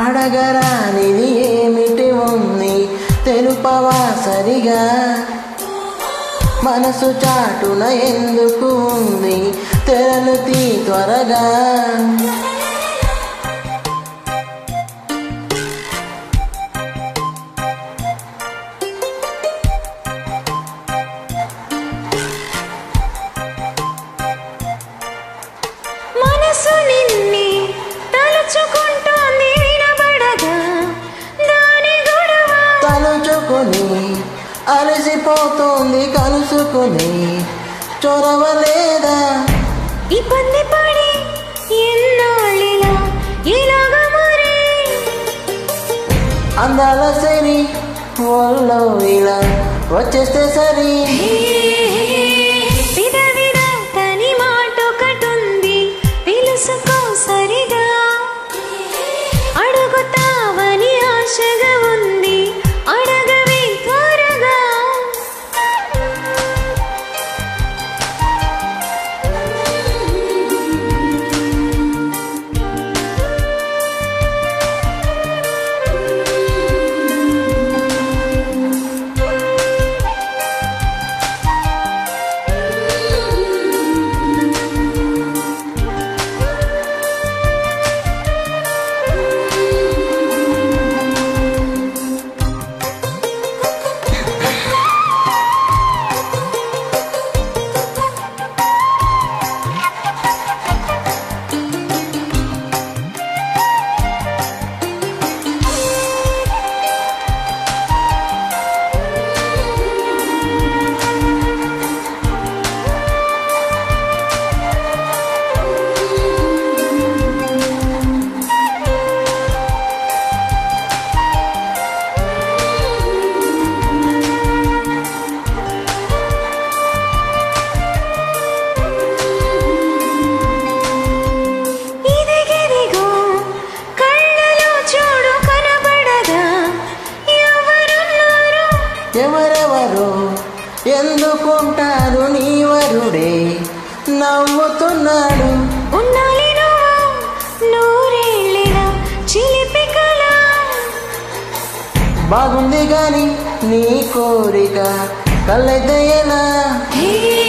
అడగరానిది ఏమిటి ఉంది? తెలుపవా సరిగా? మనసు చాటున ఎందుకు ఉంది? తెరలు తీ త్వరగా. మనసు నిన్ని తలచుకు అలసిపోతుంది కలుసుకుని. చొరవ లేదా ఇబ్బంది పడి ఎన్నాళ్ళిలా ఇలాగ మరి? అందాల సరి ఒళ్ళో ఇలా వచ్చేస్తే సరి. ఎవరెవరు? ఎందుకుంటారు నీవరుడే నవ్వుతున్నాడు. బాగుంది గాని నీ కోరిక హే